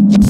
The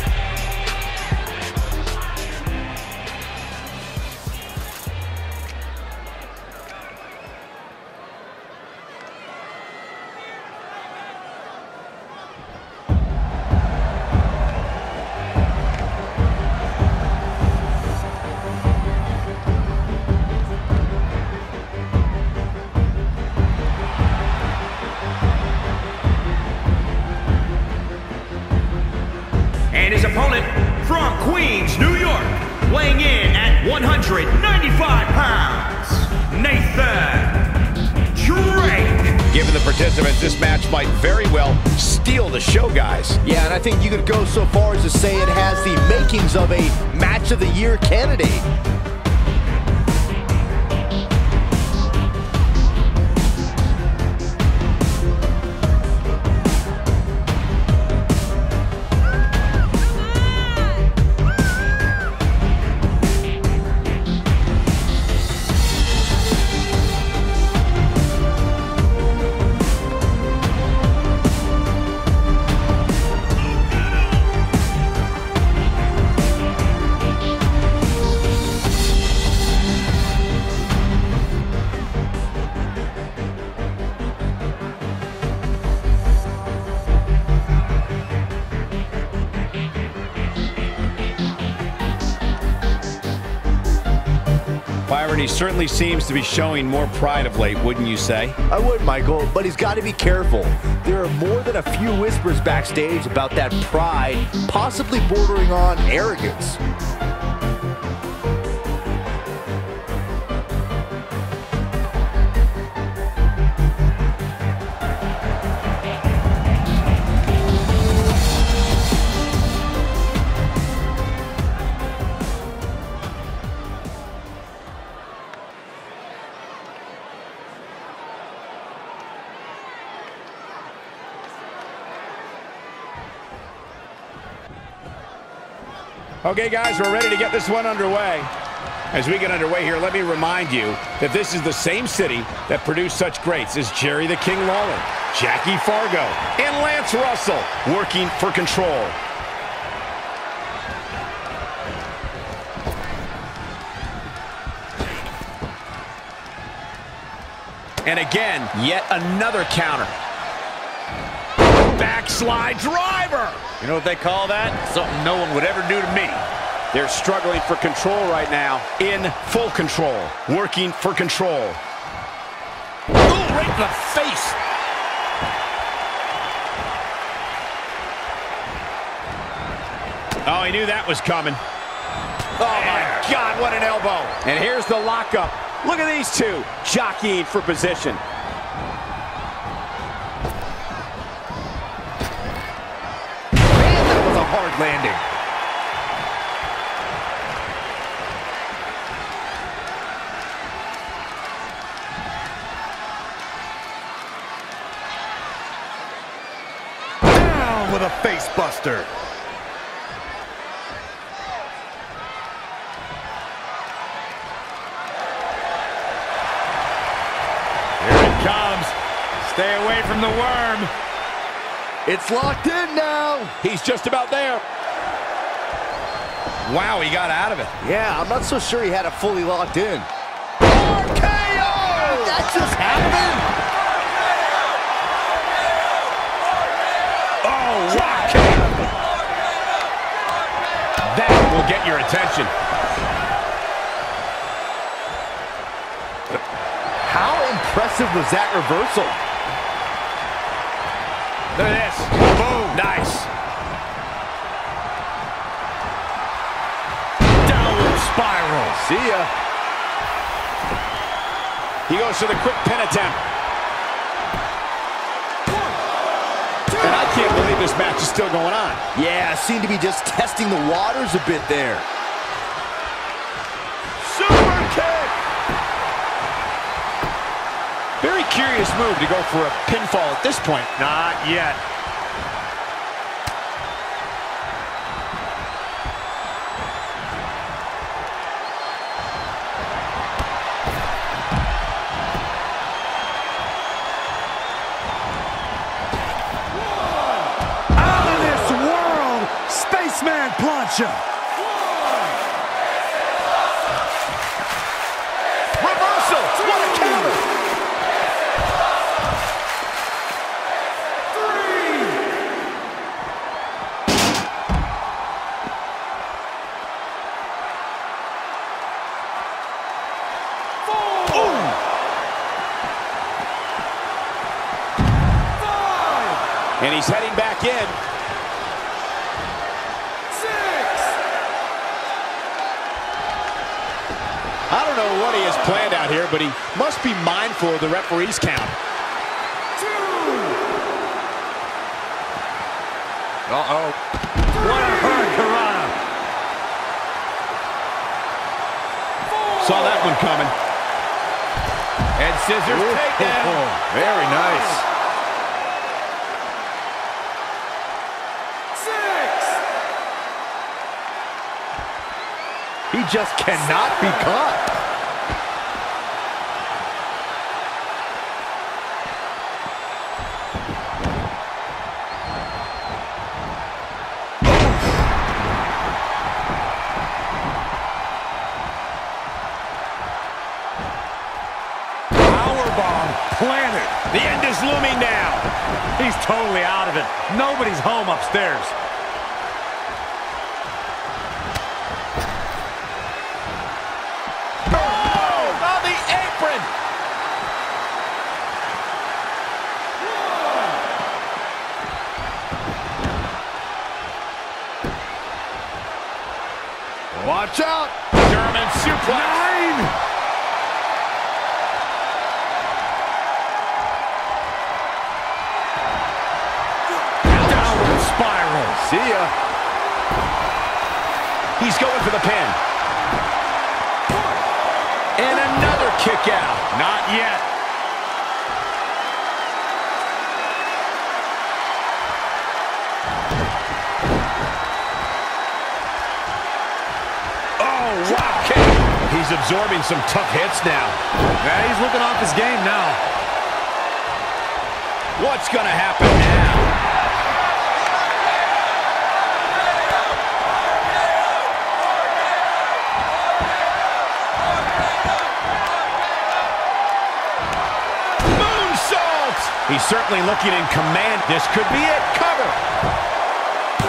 Opponent from Queens, New York, weighing in at 195 pounds, Nathan Drake. Given the participants, this match might very well steal the show, guys. Yeah, and I think you could go so far as to say it has the makings of a match of the year candidate. Byron, he certainly seems to be showing more pride of late, wouldn't you say? I would, Michael, but he's got to be careful. There are more than a few whispers backstage about that pride, possibly bordering on arrogance. Okay, guys, we're ready to get this one underway. As we get underway here, let me remind you that this is the same city that produced such greats as Jerry the King Lawler, Jackie Fargo, and Lance Russell working for control. And again, yet another counter. Backslide driver. You know what they call that? Something no one would ever do to me. They're struggling for control right now. In full control. Working for control. Ooh, right in the face. Oh, he knew that was coming. Oh, my God, what an elbow. And here's the lockup. Look at these two jockeying for position. Hard landing. Down with a face buster. Here it comes. Stay away from the worm. It's locked in now. He's just about there. Wow, he got out of it. Yeah, I'm not so sure he had it fully locked in. RKO! That just happened? Oh, rock That will get your attention. How impressive was that reversal? Look at this. Boom. Nice. Downward spiral. See ya. He goes for the quick pin attempt. And I can't believe this match is still going on. Yeah, seemed to be just testing the waters a bit there. Curious move to go for a pinfall at this point. Not yet. Out of this world, Spaceman Plancha. And he's heading back in. I don't know what he has planned out here, but he must be mindful of the referee's count. Uh-oh. What a hurricanrana. Saw that one coming. And scissors takedown. Oh, oh, very nice. He just cannot be caught. Planted. The end is looming now. He's totally out of it. Nobody's home upstairs. Watch out. German suplex. Nine. Downward spiral. See ya. He's going for the pin. And another kick out. Not yet. He's absorbing some tough hits now. Yeah, he's looking off his game now. What's going to happen now? Moonsault! He's certainly looking in command. This could be it. Cover.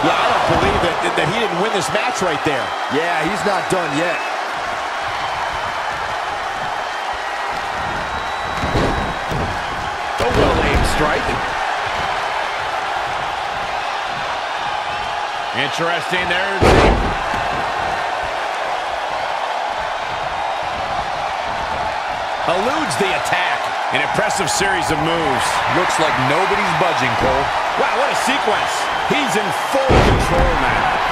Yeah, I don't believe that, that, that he didn't win this match right there. Yeah, he's not done yet. Interesting there. Eludes the attack. An impressive series of moves. Looks like nobody's budging, Cole. Wow, what a sequence. He's in full control now.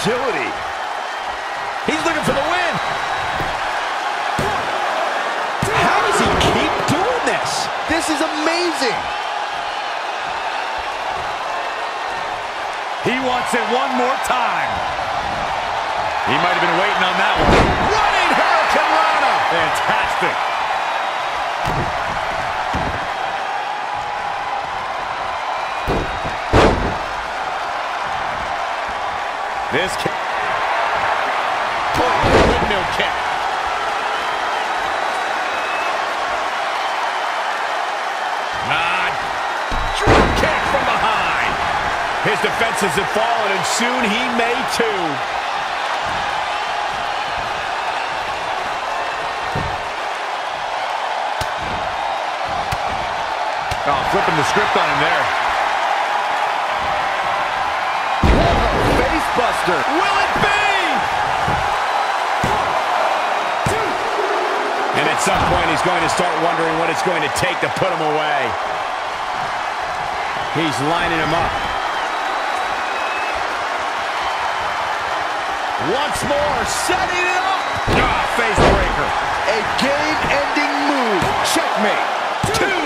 Agility. He's looking for the win. How does he keep doing this? This is amazing. He wants it one more time. He might have been waiting on that one. Running Hurricanrana. Fantastic. This kick. Windmill kick. Not. Drop kick from behind. His defenses have fallen, and soon he may too. Oh, flipping the script on him there. Face buster. Will it be? And at some point, he's going to start wondering what it's going to take to put him away. He's lining him up. Once more, setting it up. Ah, face breaker. A game-ending move. Checkmate. Two.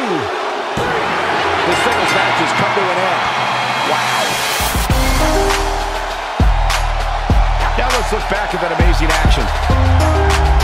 The singles match has come to an end. Wow. Let's look back at that amazing action.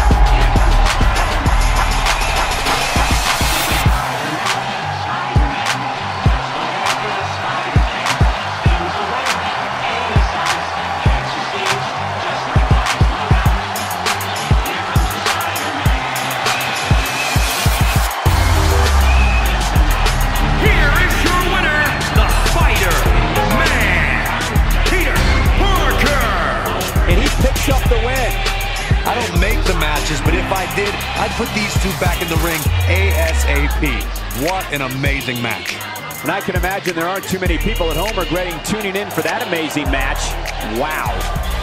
Put these two back in the ring ASAP. What an amazing match. And I can imagine there aren't too many people at home regretting tuning in for that amazing match. Wow.